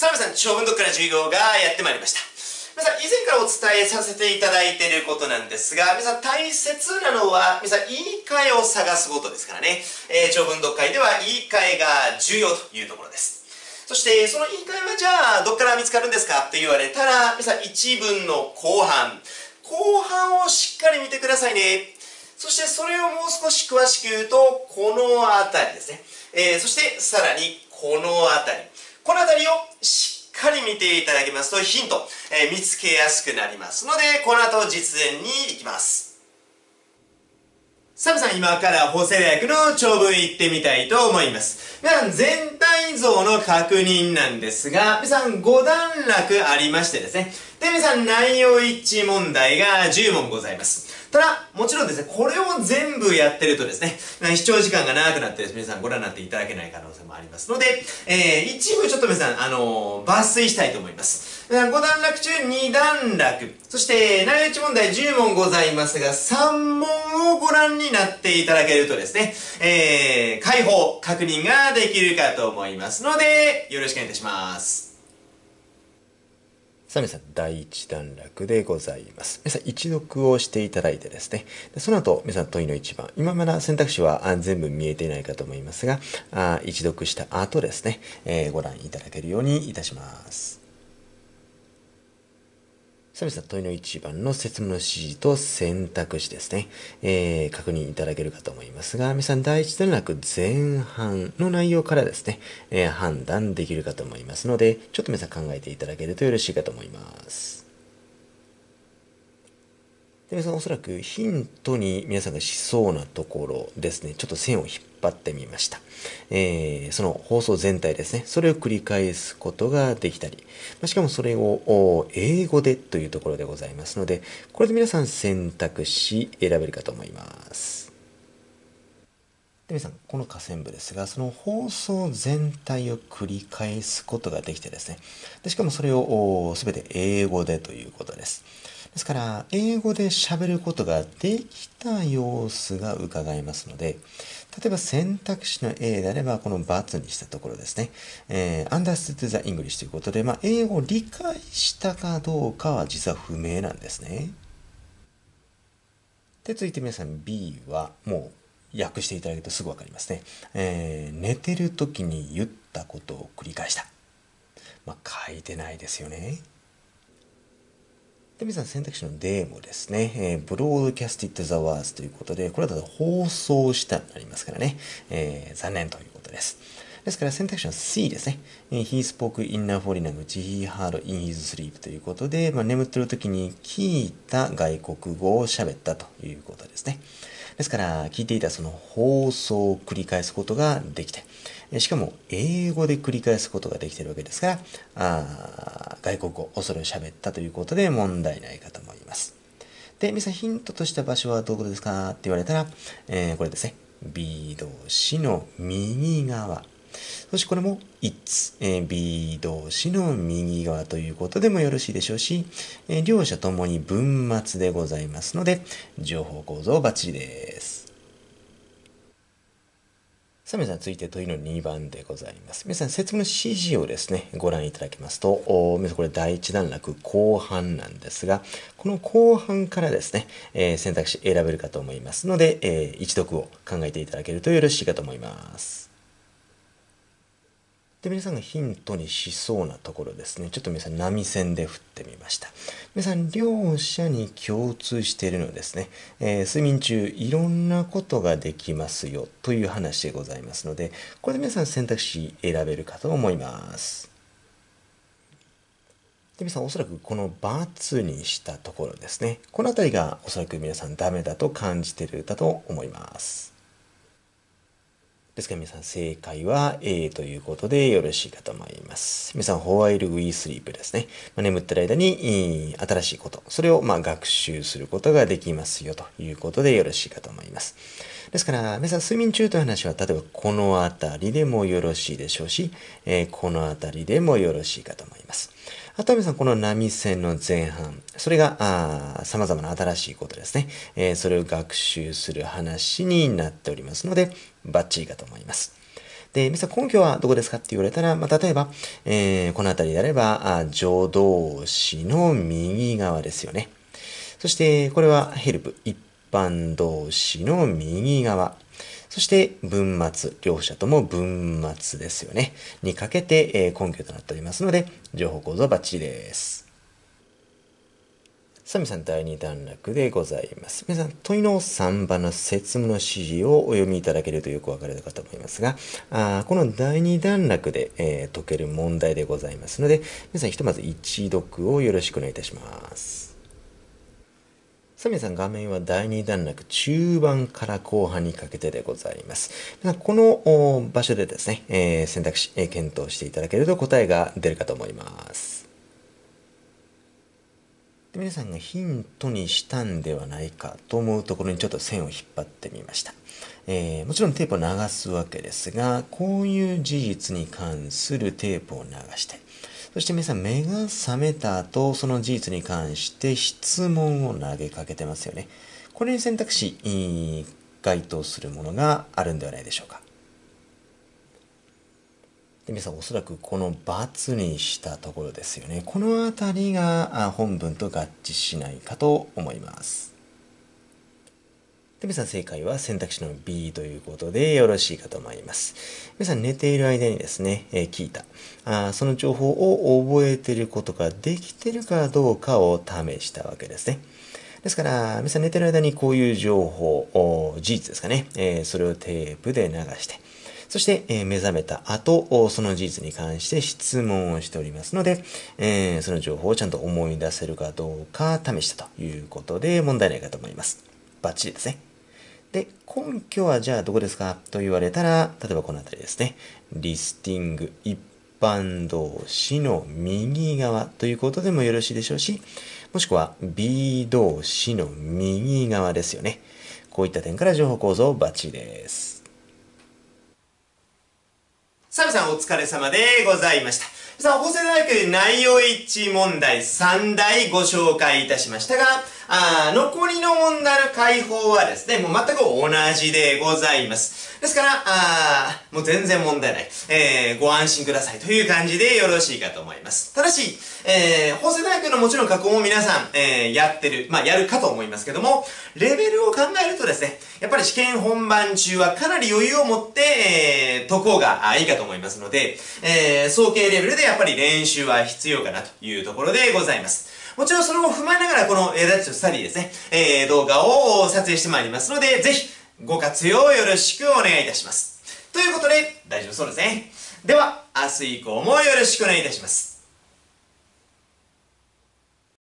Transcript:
さあ皆さん、長文読から授業がやってまいりました。皆さん、以前からお伝えさせていただいていることなんですが、皆さん大切なのは、皆さん言い換えを探すことですからね。えー、長文読解では言い換えが重要というところです。そして、その言い換えはじゃあ、どっから見つかるんですか？って言われたら、皆さん一文の後半、後半をしっかり見てくださいね。そしてそれをもう少し詳しく言うと、この辺りですね。えー、そしてさらにこの辺り。この辺りをしっかり見ていただきますとヒント、えー、見つけやすくなりますので、この後実演に行きます。サムさん、今から補正訳の長文行ってみたいと思います。皆さん、全体像の確認なんですが、皆さん、5段落ありましてですね。で、皆さん、内容一致問題が10問ございます。ただ、もちろんですね、これを全部やってるとですね、視聴時間が長くなって、皆さんご覧になっていただけない可能性もありますので、えー、一部ちょっと皆さん、あのー、抜粋したいと思います。5段落中2段落、そして内容1問題10問ございますが、3問をご覧になっていただけるとですね、えー、解放、確認ができるかと思いますので、よろしくお願いいたします。さあ皆さん、第一段落でございます。皆さん、一読をしていただいてですね、その後、皆さん、問いの一番、今まだ選択肢は全部見えていないかと思いますが、あ一読した後ですね、えー、ご覧いただけるようにいたします。さん、問いの1番の説明の指示と選択肢ですね、えー、確認いただけるかと思いますが、皆さん第一段落前半の内容からですね、えー、判断できるかと思いますので、ちょっと皆さん考えていただけるとよろしいかと思います。で皆さんおそらくヒントに皆さんがしそうなところですね、ちょっと線を引っ張ってみました。えー、その放送全体ですね、それを繰り返すことができたり、ましかもそれを英語でというところでございますので、これで皆さん選択肢選べるかと思います。で皆さん、この下線部ですが、その放送全体を繰り返すことができてですね、でしかもそれを全て英語でということです。ですから、英語で喋ることができた様子が伺えますので、例えば選択肢の A であれば、この×にしたところですね。えー、understood the English ということで、まあ、英語を理解したかどうかは実は不明なんですね。で、続いて皆さん B はもう訳していただけるとすぐわかりますね。えー、寝てる時に言ったことを繰り返した。まあ、書いてないですよね。で、皆さん選択肢の D もですね、えー、 broadcasted the words ということで、これだと放送したになりますからね、えー、残念ということです。ですから選択肢の C ですね。He spoke in a foreign language, he heard in his sleep ということで、まあ、眠ってる時に聞いた外国語を喋ったということですね。ですから、聞いていたその放送を繰り返すことができて、しかも英語で繰り返すことができているわけですから、あ外国語、恐れを喋ったということで問題ないかと思います。で、皆さんヒントとした場所はどこですかって言われたら、えー、これですね。B 動詞の右側。そしてこれも it's、えー、B 動詞の右側ということでもよろしいでしょうし、えー、両者ともに文末でございますので、情報構造バッチリです。さあ皆さん続いて問いの2番でございます。皆さん説明の指示をですね、ご覧いただきますと、皆さんこれ第1段落後半なんですが、この後半からですね、えー、選択肢選べるかと思いますので、えー、一読を考えていただけるとよろしいかと思います。で、皆さんがヒントにしそうなところですね。ちょっと皆さん波線で振ってみました。皆さん、両者に共通しているのですね。えー、睡眠中、いろんなことができますよという話でございますので、これで皆さん選択肢選べるかと思います。で皆さんおそらくこの×にしたところですね。この辺りがおそらく皆さんダメだと感じているだと思います。ですから皆さん正解は A ということでよろしいかと思います。皆さん、ホワイルウィースリープですね。まあ、眠ってる間に新しいこと、それをま学習することができますよということでよろしいかと思います。ですから、皆さん、睡眠中という話は、例えばこの辺りでもよろしいでしょうし、えー、この辺りでもよろしいかと思います。あとは皆さん、この波線の前半、それが、あ様々な新しいことですね。えー、それを学習する話になっておりますので、バッチリかと思います。で、皆さん根拠はどこですかって言われたら、まあ、例えば、えー、この辺りであれば、あ助動詞の右側ですよね。そして、これはヘルプ、一般動詞の右側。そして文末、両者とも文末ですよね。にかけて、え根拠となっておりますので、情報構造バッチリです。サミさん第2段落でございます。皆さん、問いの3番の説務の指示をお読みいただけるとよくわかるかと思いますが、あこの第2段落で、えー、解ける問題でございますので、皆さんひとまず一読をよろしくお願いいたします。さあ皆さん画面は第2段落中盤から後半にかけてでございます。この場所でですね、えー、選択肢、えー、検討していただけると答えが出るかと思います。で皆さんがヒントにしたんではないかと思うところにちょっと線を引っ張ってみました。えー、もちろんテープを流すわけですが、こういう事実に関するテープを流して、そして皆さん目が覚めた後、その事実に関して質問を投げかけてますよね。これに選択肢、該当するものがあるんではないでしょうか。で皆さんおそらくこの×にしたところですよね。この辺りが本文と合致しないかと思います。で、皆さん正解は選択肢の B ということでよろしいかと思います。皆さん寝ている間にですね、えー、聞いたあ、その情報を覚えていることができているかどうかを試したわけですね。ですから、皆さん寝てる間にこういう情報、事実ですかね、えー、それをテープで流して、そして、えー、目覚めた後、その事実に関して質問をしておりますので、えー、その情報をちゃんと思い出せるかどうか試したということで問題ないかと思います。バッチリですね。で、根拠はじゃあどこですか？と言われたら、例えばこの辺りですね。リスティング一般動詞の右側ということでもよろしいでしょうし、もしくは B 動詞の右側ですよね。こういった点から情報構造バッチリです。サムさんお疲れ様でございました。さあ、法政大学内容一致問題3題ご紹介いたしましたが、あ残りの問題の解放はですね、もう全く同じでございます。ですから、あもう全然問題ない。えー、ご安心くださいという感じでよろしいかと思います。ただし、えー、法政大学のもちろん過去も皆さん、えー、やってる、まあ、やるかと思いますけども、レベルを考えるとですね、やっぱり試験本番中はかなり余裕を持って、えー、解こうがいいかと思います思いますので、えー、総計レベルでやっぱり練習は必要かなというところでございます。もちろんそれを踏まえながらこのえダッチョスタディですね、えー、動画を撮影してまいりますので、ぜひご活用よろしくお願いいたします。ということで、大丈夫そうですね。では、明日以降もよろしくお願いいたします。